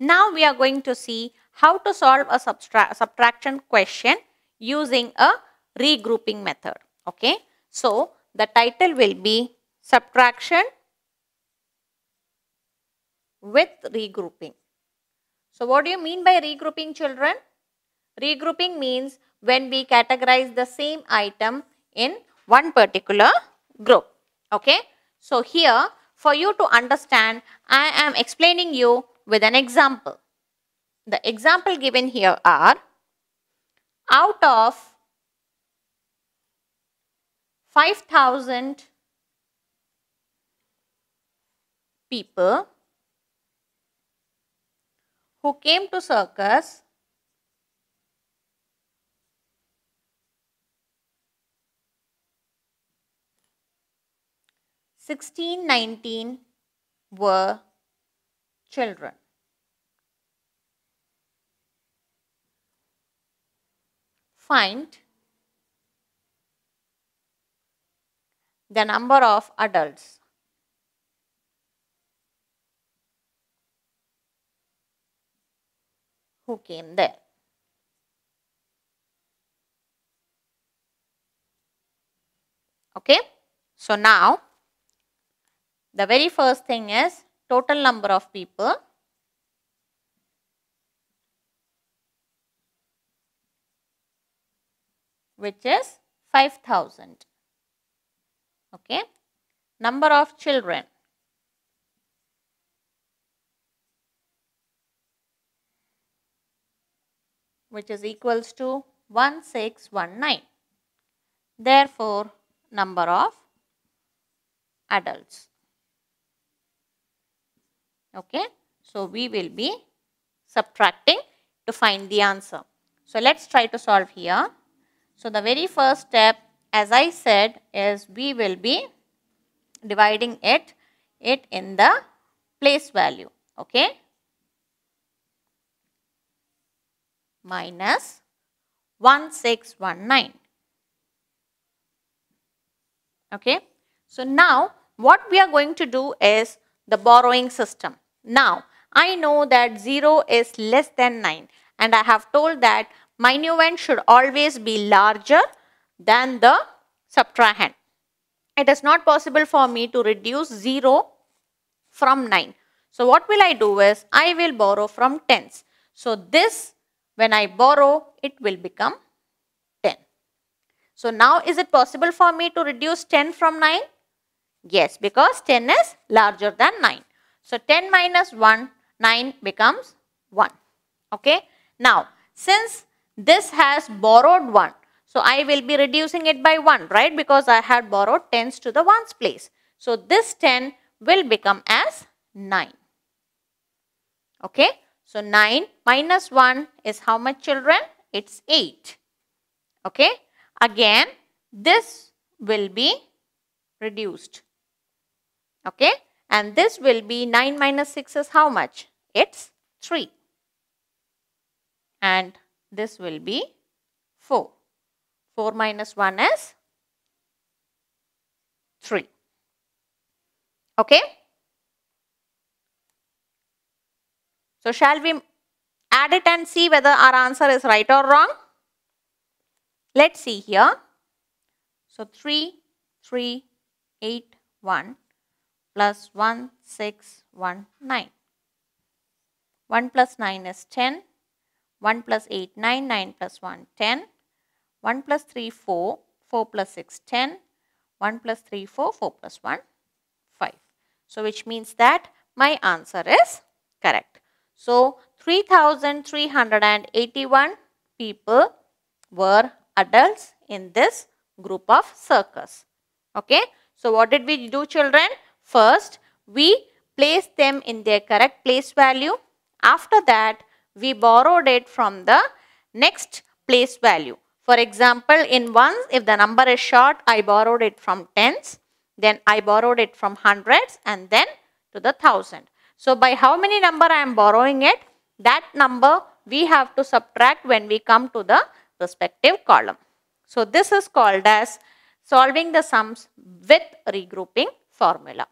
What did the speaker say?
Now we are going to see how to solve a subtraction question using a regrouping method. Okay. So the title will be subtraction with regrouping. So what do you mean by regrouping children? Regrouping means when we categorize the same item in one particular group. Okay. So here for you to understand I am explaining you with an example. The example given here are out of 5000 people who came to circus Sixteen nineteen were children. Find the number of adults. who came there. Okay. So now the very first thing is total number of people. Which is 5000 okay. Number of children. Which is equals to 1619 therefore number of adults Okay. So, we will be subtracting to find the answer. So, let us try to solve here. So, the very first step as I said is we will be dividing it, it in the place value. Okay. Minus 1619. Okay. So, now what we are going to do is the borrowing system. Now, I know that 0 is less than 9 and I have told that minuend should always be larger than the subtrahend. It is not possible for me to reduce 0 from 9. So, what will I do is I will borrow from tens. So, this when I borrow it will become 10. So, now is it possible for me to reduce 10 from 9? Yes, because 10 is larger than 9. So 10 minus 1, 9 becomes 1. Okay. Now, since this has borrowed 1, so I will be reducing it by 1, right? Because I had borrowed 10s to the 1's place. So this 10 will become as 9. Okay. So 9 minus 1 is how much children? It's 8. Okay. Again, this will be reduced. Okay. And this will be 9 minus 6 is how much? It's 3. And this will be 4. 4 minus 1 is 3. Okay. So, shall we add it and see whether our answer is right or wrong? Let's see here. So, 3, 3, 8, 1 plus 1, 6, 1, 9. 1 plus 9 is 10. 1 plus 8, 9, 9 plus 1, 10. 1 plus 3, 4. 4 plus 6, 10. 1 plus 3, 4. 4 plus 1, 5. So, which means that my answer is correct. So, 3381 people were adults in this group of circus. Okay. So, what did we do children? First, we place them in their correct place value. After that, we borrowed it from the next place value. For example, in ones, if the number is short, I borrowed it from tens. Then I borrowed it from hundreds and then to the thousand. So, by how many number I am borrowing it? That number we have to subtract when we come to the respective column. So, this is called as solving the sums with regrouping formula.